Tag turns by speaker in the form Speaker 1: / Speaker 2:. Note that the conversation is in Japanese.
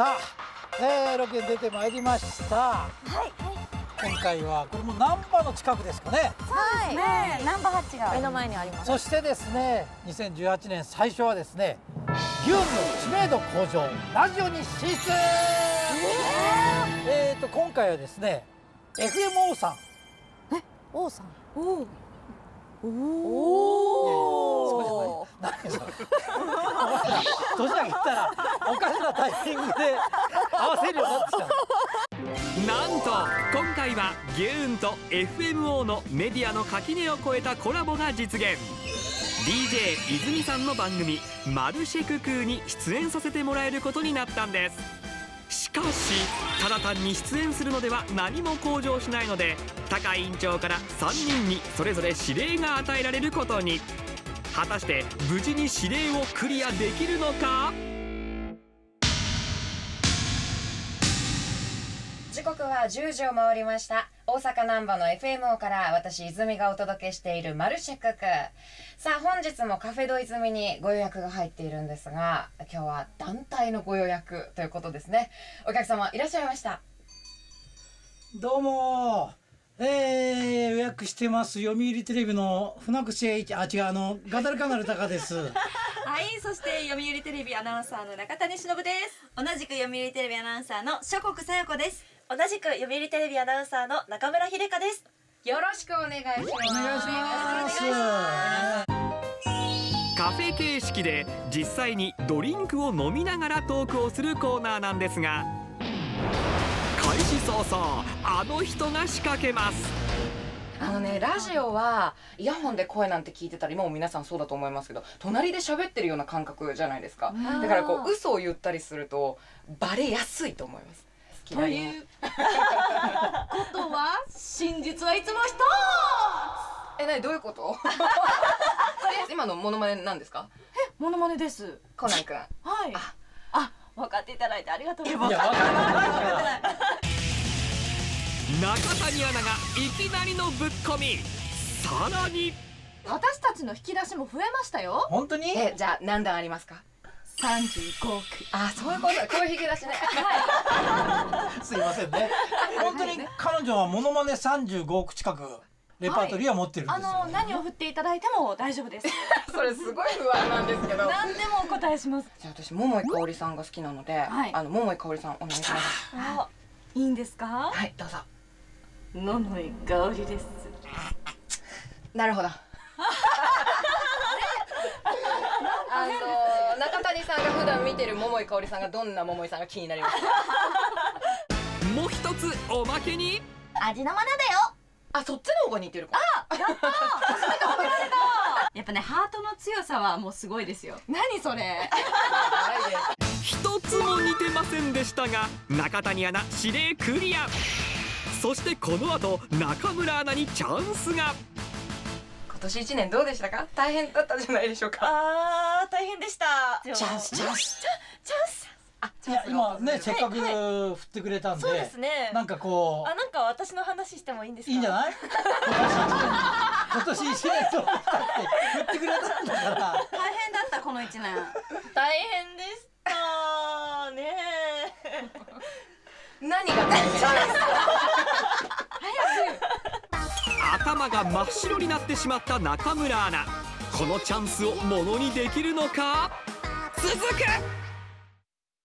Speaker 1: さあ、えー、ロケに出てまいりました。
Speaker 2: はい。
Speaker 1: 今回はこれも難波の近くですかね。
Speaker 2: はいねナンバーハッチが目の前にあります。
Speaker 1: そしてですね2018年最初はですねギュンの知名度向上ラジオに進出。えー。と今回はですね FMO さん。
Speaker 2: 王さんお
Speaker 1: いやいやそうじゃない。何それ。お年だけ言ったらおかしなタイミングで合わせるようになってきた。
Speaker 3: なんと今回はギューンと FMO のメディアの垣根を越えたコラボが実現。DJ 泉さんの番組「マルシェククー」に出演させてもらえることになったんです。しかしただ単に出演するのでは何も向上しないので高井院長から3人にそれぞれ指令が与えられることに。果たして無事に指令をクリアできるのか？
Speaker 4: 時刻は10時を回りました。大阪難波の FMO から私泉がお届けしているマルシェクク。さあ本日もカフェド泉にご予約が入っているんですが今日は団体のご予約ということですね。お客様いらっしゃいました。
Speaker 1: どうも。えー、予約してます。読売テレビの船越英一。あ違うあのガダルカナルタカです。
Speaker 5: はい、そして読売テレビアナウンサーの中谷忍です。同じく読売テレビアナウンサーの諸国さよ子です。同じく読売テレビアナウンサーの中村秀香です。
Speaker 4: よろしくお願いします。
Speaker 1: お願いします
Speaker 3: カフェ形式で実際にドリンクを飲みながらトークをするコーナーなんですが開始早々あの人が仕掛けます。
Speaker 4: あのねラジオはイヤホンで声なんて聞いてたら今も皆さんそうだと思いますけど隣で喋ってるような感覚じゃないですか。だからこう嘘を言ったりするとバレやすいと思います
Speaker 5: ということは真実はいつも一
Speaker 4: え、なにどういうこと？今のモノマネなんですか？
Speaker 5: つ。モノマネです。
Speaker 4: コナン君
Speaker 5: はい。あ、分かっていただいてありがとうございます。
Speaker 1: いやわかんない
Speaker 3: 中谷アナがいきなりのぶっ込みさらに
Speaker 5: 私たちの引き出しも増えましたよ。
Speaker 1: 本当に？
Speaker 4: え、じゃあ何段ありますか？
Speaker 5: 三十五億。
Speaker 4: あ、そういうこと。こういう引き出しね。
Speaker 1: すいませんね。本当に彼女はモノマネ35億近くレパートリーは持ってるんですよ、
Speaker 5: あの何を振っていただいても大丈夫です。
Speaker 4: それすごい不安なんですけど。じゃ
Speaker 5: 何でもお答えします。
Speaker 4: あ私桃井かおりさんが好きなので、
Speaker 5: はい。
Speaker 4: あの桃井かおりさんお願いします。
Speaker 5: あ、いいんですか？
Speaker 4: はい、どうぞ。
Speaker 5: 桃井香りです。
Speaker 4: なるほどの中谷さんが普段見てる桃井かおりさんがどんな桃井さんが気になります
Speaker 3: もう一つおまけに。
Speaker 5: 味のまなだよ。
Speaker 4: あ、そっちの方が似てるか。
Speaker 5: やっぱねハートの強さはもうすごいですよ。何それ？
Speaker 3: 一つも似てませんでしたが中谷アナ指令クリア。そしてこの後中村アナにチャンスが
Speaker 4: 今年一年どうでしたか？大変だったんじゃないでしょうか
Speaker 5: あー大変でした。
Speaker 4: チャンスチャンス
Speaker 5: チャンス。
Speaker 4: あ、
Speaker 1: いや今ねせっかく
Speaker 5: はい
Speaker 1: 振ってくれたんで,、
Speaker 5: そうですね。
Speaker 1: なんかこ
Speaker 5: あなんか私の話してもいいんですか？
Speaker 1: ういいんじゃない？今年一年どうしたって振ってくれたんだから
Speaker 5: 大変だったこの一年。大変でしたね。
Speaker 4: 何が大変
Speaker 3: 頭が真っ白になってしまった中村アナ。このチャンスをものにできるのか？続く。